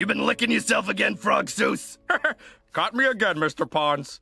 You've been licking yourself again, Frog Seuss? Caught me again, Mr. Pons.